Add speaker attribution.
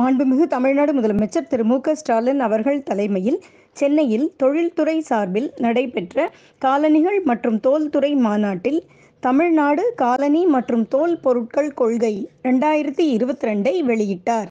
Speaker 1: மாண்புமிகு தமிழ்நாடு முதலமைச்சர் திரு மு ஸ்டாலின் அவர்கள் தலைமையில் சென்னையில் தொழில்துறை சார்பில் நடைபெற்ற காலணிகள் மற்றும் தோல்துறை மாநாட்டில் தமிழ்நாடு காலணி மற்றும் தோல் பொருட்கள் கொள்கை ரெண்டாயிரத்தி இருபத்தி ரெண்டை வெளியிட்டார்.